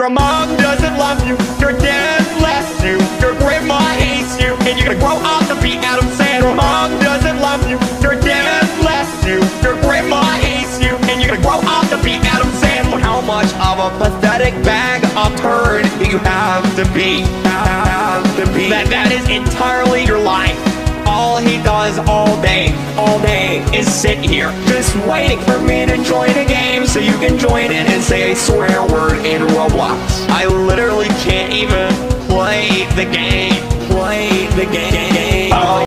Your mom doesn't love you, your dad left you, your grandma hates you, and you're gonna grow up to be Adam Sandler. Your mom doesn't love you, your dad left you, your grandma hates you, and you're gonna grow up to be Adam Sandler. How much of a pathetic bag of turd do you have to be? Have to be. That that is entirely your life. All he does all day, all day is sit here, just waiting for me to join a game so you can join in and say a swear Roblox. I literally can't even play the game. Play the game. Oh.